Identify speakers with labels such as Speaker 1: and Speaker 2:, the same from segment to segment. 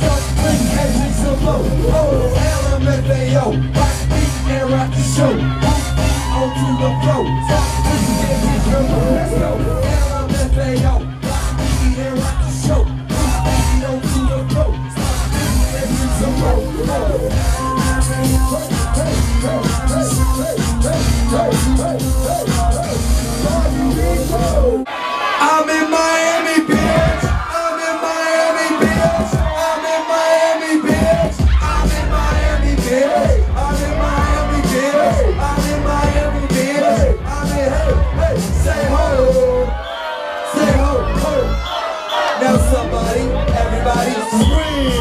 Speaker 1: Just think as we solo. Oh, LMFAO. Rock beat and rock the show. Onto the floor.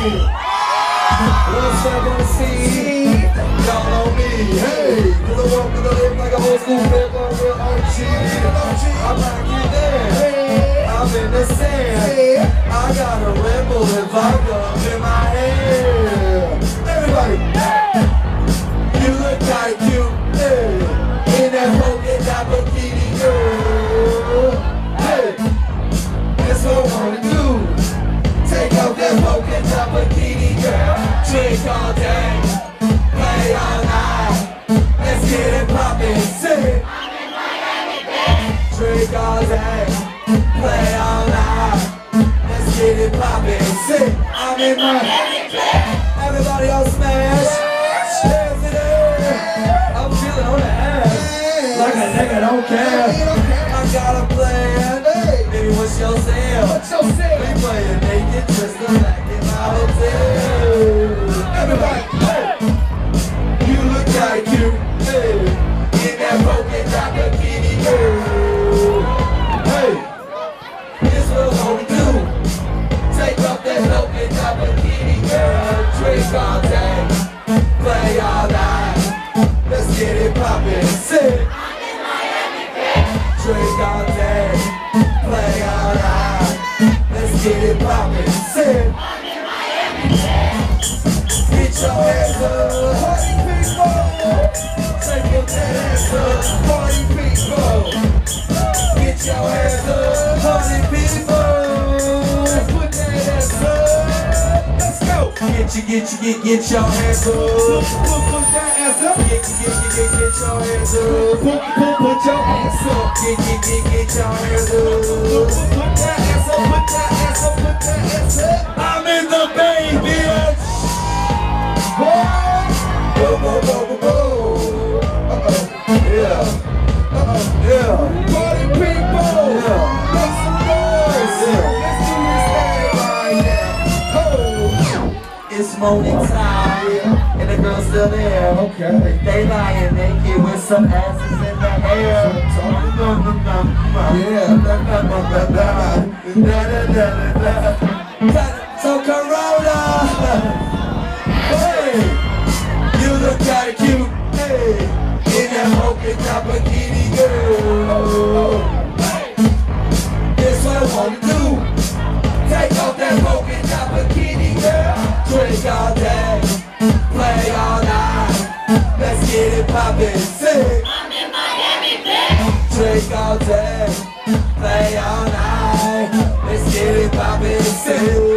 Speaker 1: Scream. What's the scene? Y'all know me, hey. I walk through the live like a old school big on real OG. I'm not getting there. I'm in the sand. I got a Red and vodka in my hand. Everybody, you get it poppin', sing. Drink all day, play all night. Let's get it poppin', sing. I'm in my Everybody all smash. Hands in the. I'm feeling on the ass. Like a nigga don't care. I got a plan. Baby, what's your sale? What's your sale? We playing naked just like poppin', sit. I'm in Miami. Drink all day, play all night. Let's get it poppin', sit. I'm in Miami. Get your ass up, party people. Take your ass up, party you, get you, get, get your hands up. Put, put, put that ass up. Get get you, get, get your hands up. Put, put, put your hands up. Get, get, get, get your hands up. Put, put, put morning time, and the girl's still there. Okay. They lying naked with some asses in the hair. Yeah. So Corona. get it poppin', sick. I'm in Miami, bitch. Drink all day, play all night. Let's get it poppin', sick.